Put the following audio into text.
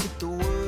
took the world.